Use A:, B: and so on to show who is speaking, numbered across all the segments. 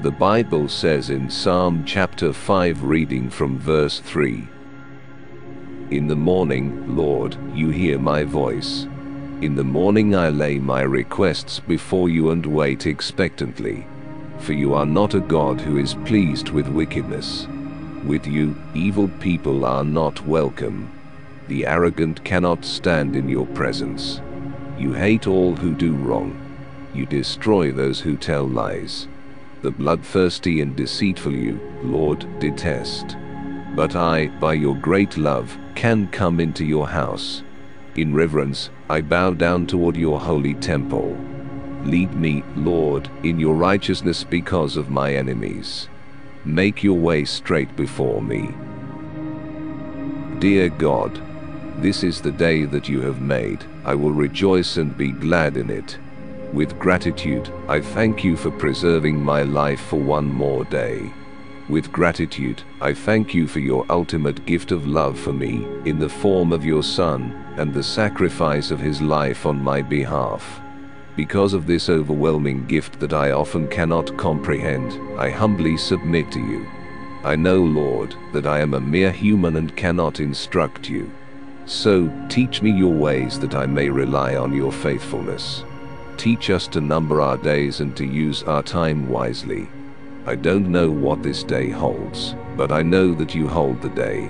A: The Bible says in Psalm chapter 5 reading from verse 3 In the morning, Lord, you hear my voice. In the morning I lay my requests before you and wait expectantly. For you are not a God who is pleased with wickedness. With you, evil people are not welcome. The arrogant cannot stand in your presence. You hate all who do wrong. You destroy those who tell lies. The bloodthirsty and deceitful you, Lord, detest. But I, by your great love, can come into your house. In reverence, I bow down toward your holy temple. Lead me, Lord, in your righteousness because of my enemies. Make your way straight before me. Dear God, this is the day that you have made. I will rejoice and be glad in it. With gratitude, I thank you for preserving my life for one more day. With gratitude, I thank you for your ultimate gift of love for me, in the form of your Son, and the sacrifice of his life on my behalf. Because of this overwhelming gift that I often cannot comprehend, I humbly submit to you. I know, Lord, that I am a mere human and cannot instruct you. So, teach me your ways that I may rely on your faithfulness. Teach us to number our days and to use our time wisely. I don't know what this day holds, but I know that you hold the day.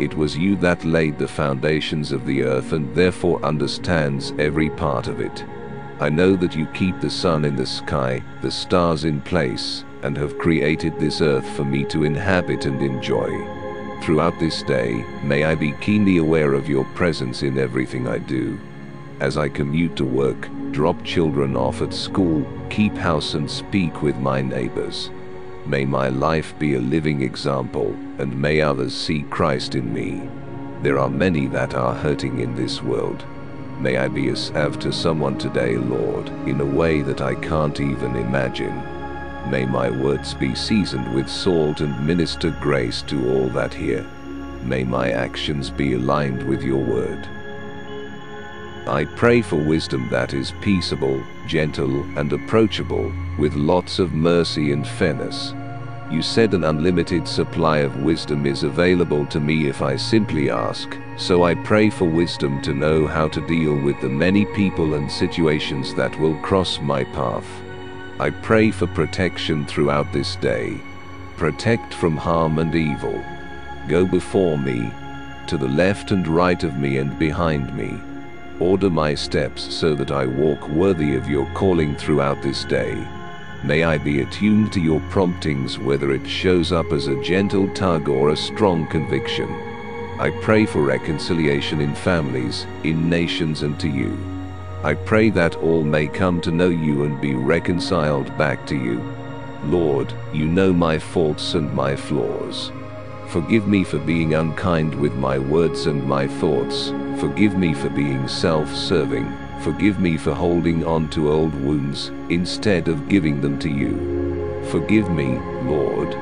A: It was you that laid the foundations of the earth and therefore understands every part of it. I know that you keep the sun in the sky, the stars in place, and have created this earth for me to inhabit and enjoy. Throughout this day, may I be keenly aware of your presence in everything I do. As I commute to work, drop children off at school, keep house and speak with my neighbors. May my life be a living example, and may others see Christ in me. There are many that are hurting in this world. May I be a salve to someone today, Lord, in a way that I can't even imagine. May my words be seasoned with salt and minister grace to all that hear. May my actions be aligned with your word. I pray for wisdom that is peaceable, gentle, and approachable, with lots of mercy and fairness. You said an unlimited supply of wisdom is available to me if I simply ask, so I pray for wisdom to know how to deal with the many people and situations that will cross my path. I pray for protection throughout this day. Protect from harm and evil. Go before me, to the left and right of me and behind me. Order my steps so that I walk worthy of your calling throughout this day. May I be attuned to your promptings whether it shows up as a gentle tug or a strong conviction. I pray for reconciliation in families, in nations and to you. I pray that all may come to know you and be reconciled back to you. Lord, you know my faults and my flaws. Forgive me for being unkind with my words and my thoughts. Forgive me for being self-serving. Forgive me for holding on to old wounds instead of giving them to you. Forgive me, Lord.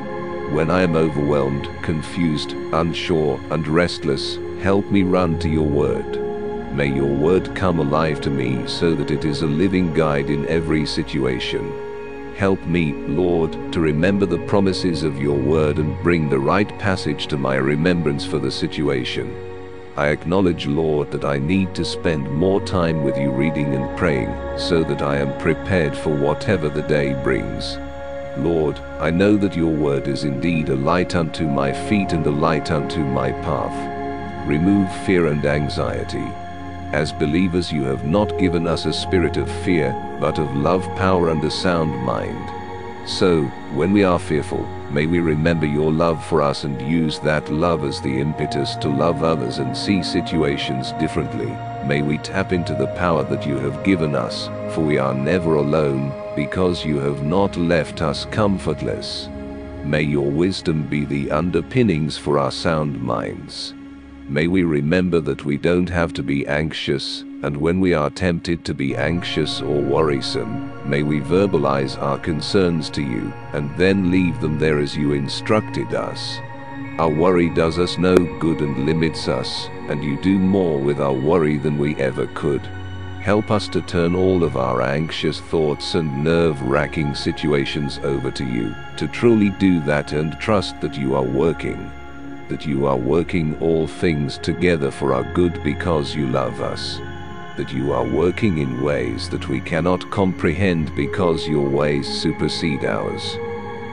A: When I am overwhelmed, confused, unsure, and restless, help me run to your word. May your word come alive to me so that it is a living guide in every situation. Help me, Lord, to remember the promises of your word and bring the right passage to my remembrance for the situation. I acknowledge, Lord, that I need to spend more time with you reading and praying so that I am prepared for whatever the day brings. Lord, I know that your word is indeed a light unto my feet and a light unto my path. Remove fear and anxiety. As believers, you have not given us a spirit of fear, but of love, power, and a sound mind. So, when we are fearful, may we remember your love for us and use that love as the impetus to love others and see situations differently. May we tap into the power that you have given us, for we are never alone, because you have not left us comfortless. May your wisdom be the underpinnings for our sound minds. May we remember that we don't have to be anxious, and when we are tempted to be anxious or worrisome, may we verbalize our concerns to you, and then leave them there as you instructed us. Our worry does us no good and limits us, and you do more with our worry than we ever could. Help us to turn all of our anxious thoughts and nerve-wracking situations over to you, to truly do that and trust that you are working. That you are working all things together for our good because you love us. That you are working in ways that we cannot comprehend because your ways supersede ours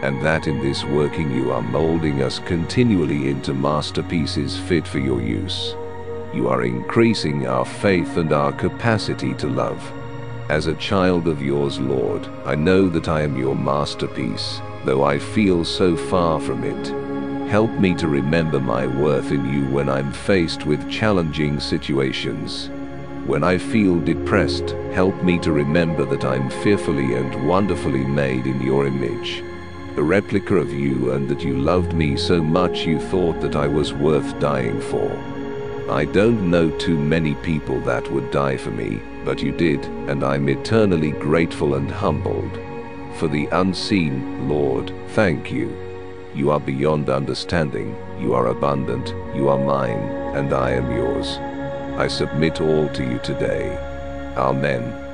A: and that in this working you are molding us continually into masterpieces fit for your use. You are increasing our faith and our capacity to love. As a child of yours, Lord, I know that I am your masterpiece, though I feel so far from it. Help me to remember my worth in you when I'm faced with challenging situations. When I feel depressed, help me to remember that I'm fearfully and wonderfully made in your image a replica of you and that you loved me so much you thought that I was worth dying for. I don't know too many people that would die for me, but you did, and I'm eternally grateful and humbled. For the unseen, Lord, thank you. You are beyond understanding, you are abundant, you are mine, and I am yours. I submit all to you today. Amen.